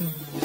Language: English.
Mm-hmm.